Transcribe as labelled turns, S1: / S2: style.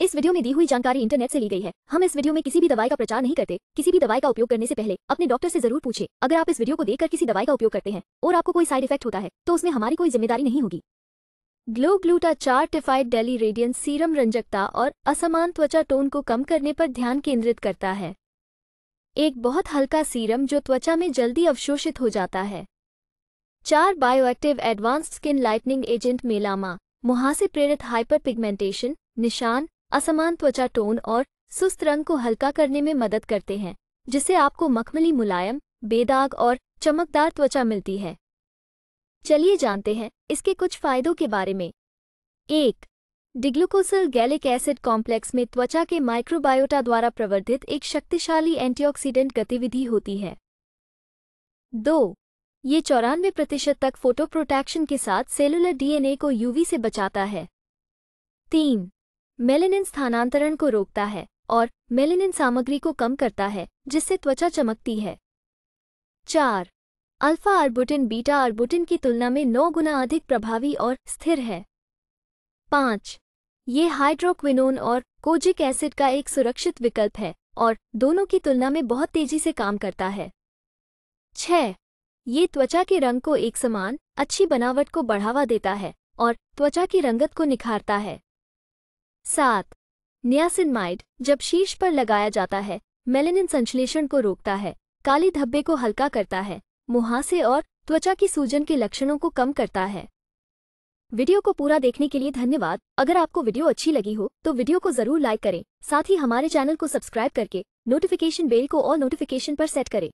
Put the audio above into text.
S1: इस वीडियो में दी हुई जानकारी इंटरनेट से ली गई है। हम इस वीडियो में किसी भी दवाई का प्रचार नहीं करते। किसी भी दवाई का उपयोग करने से पहले अपने डॉक्टर से ज़रूर पूछे। अगर आप इस वीडियो को देखकर किसी दवाई का उपयोग करते हैं और आपको कोई साइड इफ़ेक्ट होता है तो उसमें हमारी कोई ज़िम्मेदारी नहीं होगी। ग्लो ग्लूटा चार टिफाइड डेली रेडियंस सीरम रंजकता और असमान त्वचा टोन को कम करने पर ध्यान केंद्रित करता है। एक बहुत हल्का सीरम जो त्वचा में जल्दी अवशोषित हो जाता है। चार bioactive advanced skin lightening agent मेलामा, मुहासे प्रेरित हाइपर पिगमेंटेशन निशान असमान त्वचा टोन और सुस्त रंग को हल्का करने में मदद करते हैं, जिससे आपको मखमली मुलायम, बेदाग और चमकदार त्वचा मिलती है। चलिए जानते हैं इसके कुछ फायदों के बारे में। एक, डिग्लूकोसिल गैलिक एसिड कॉम्प्लेक्स में त्वचा के माइक्रोबायोटा द्वारा प्रवर्धित एक शक्तिशाली एंटीऑक्सीडेंट गतिविधि होती है। दो, ये चौरानवे प्रतिशत तक फ़ोटो प्रोटेक्शन के साथ सेलुलर डीएनए को यूवी से बचाता है। तीन मेलेनिन स्थानांतरण को रोकता है और मेलेनिन सामग्री को कम करता है, जिससे त्वचा चमकती है। चार, अल्फ़ा अर्बुटिन बीटा अर्बुटिन की तुलना में नौ गुना अधिक प्रभावी और स्थिर है। पाँच, ये हाइड्रोक्विनोन और कोजिक एसिड का एक सुरक्षित विकल्प है और दोनों की तुलना में बहुत तेज़ी से काम करता है। छह, ये त्वचा के रंग को एक समान, अच्छी बनावट को बढ़ावा देता है और त्वचा की रंगत को निखारता है। सात, नियासिनमाइड, जब शीर्ष पर लगाया जाता है, मेलेनिन संश्लेषण को रोकता है, काली धब्बे को हल्का करता है, मुहासे और त्वचा की सूजन के लक्षणों को कम करता है। वीडियो को पूरा देखने के लिए धन्यवाद। अगर आपको वीडियो अच्छी लगी हो तो वीडियो को ज़रूर लाइक करें। साथ ही हमारे चैनल को सब्सक्राइब करके, नोटिफिकेशन बेल को और नोटिफिकेशन पर सेट करें।